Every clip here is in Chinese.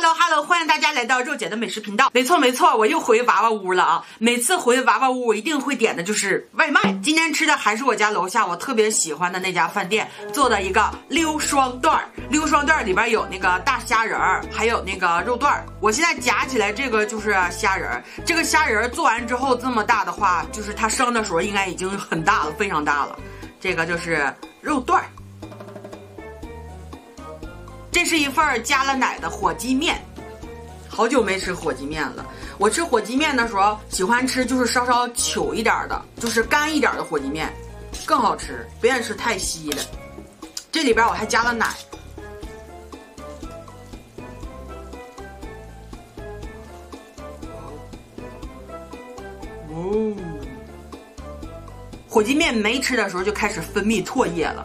Hello Hello，欢迎大家来到肉姐的美食频道。没错没错，我又回娃娃屋了啊！每次回娃娃屋，我一定会点的就是外卖。今天吃的还是我家楼下我特别喜欢的那家饭店做的一个溜双段。溜双段里边有那个大虾仁儿，还有那个肉段儿。我现在夹起来这个就是虾仁儿，这个虾仁儿做完之后这么大的话，就是它生的时候应该已经很大了，非常大了。这个就是肉段儿。这是一份加了奶的火鸡面，好久没吃火鸡面了。我吃火鸡面的时候，喜欢吃就是稍稍糗一点的，就是干一点的火鸡面，更好吃，不愿意吃太稀的。这里边我还加了奶。哦，火鸡面没吃的时候就开始分泌唾液了。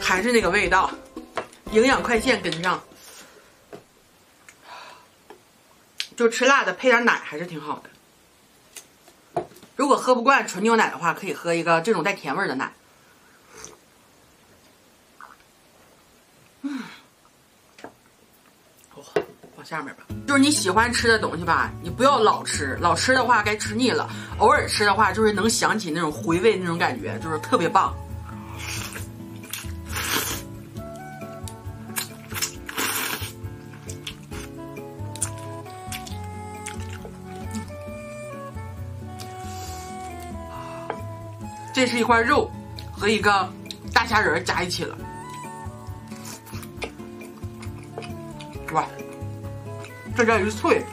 还是那个味道，营养快线跟上，就吃辣的配点奶还是挺好的。如果喝不惯纯牛奶的话，可以喝一个这种带甜味的奶。嗯，往下面吧，就是你喜欢吃的东西吧，你不要老吃，老吃的话该吃腻了。偶尔吃的话，就是能想起那种回味那种感觉，就是特别棒。这是一块肉和一个大虾仁加一起了，哇，这叫一脆。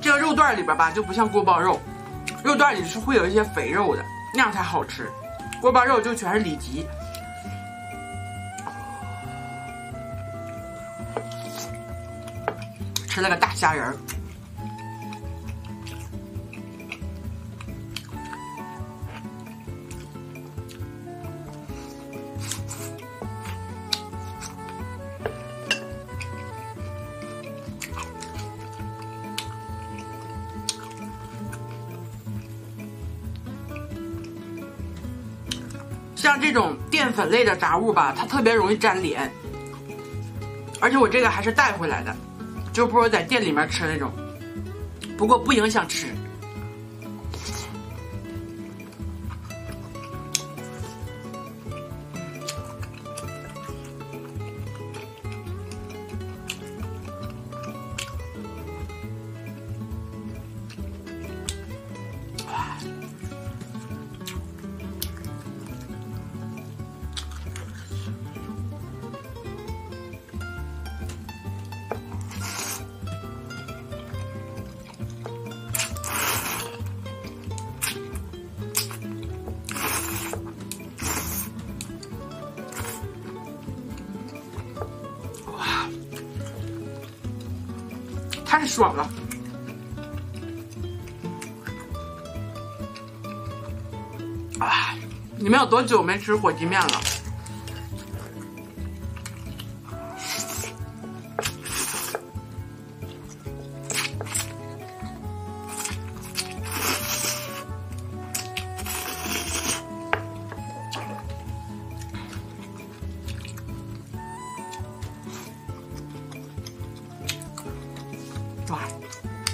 这个肉段里边吧，就不像锅包肉，肉段里是会有一些肥肉的，那样才好吃。锅包肉就全是里脊。吃了个大虾仁，像这种淀粉类的杂物吧，它特别容易粘连，而且我这个还是带回来的。就不如在店里面吃那种，不过不影响吃。太爽了！哎，你们有多久没吃火鸡面了？哇，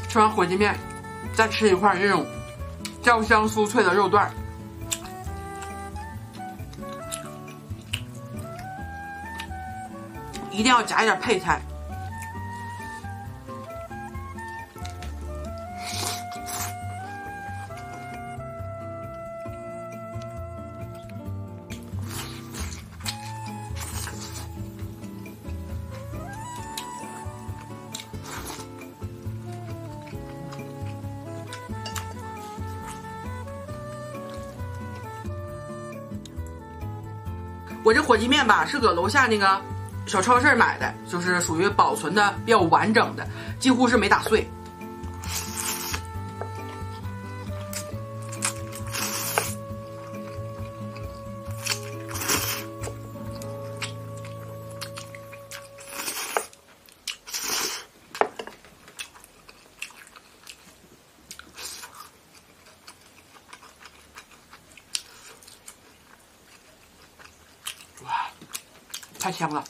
吃完火鸡面，再吃一块这种焦香酥脆的肉段一定要夹一点配菜。我这火鸡面吧，是搁楼下那个小超市买的，就是属于保存的比较完整的，几乎是没打碎。太香了。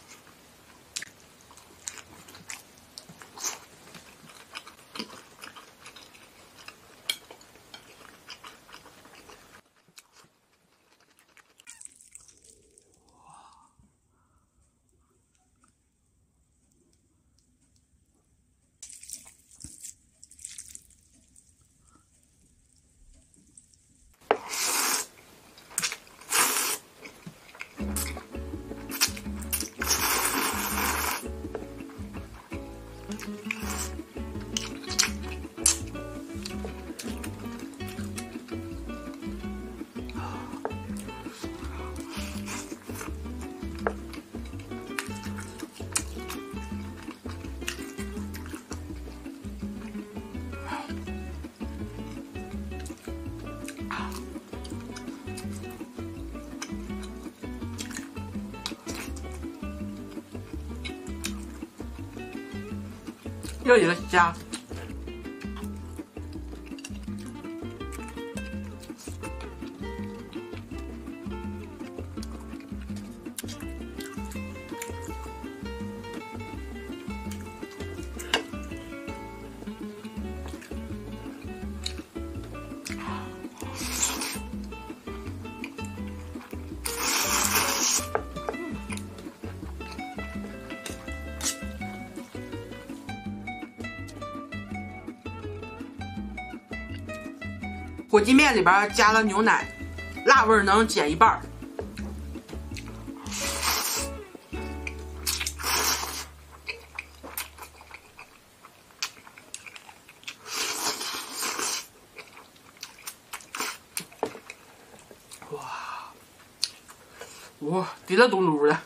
这里的虾。火鸡面里边加了牛奶，辣味能减一半。哇，哇，滴了嘟噜的。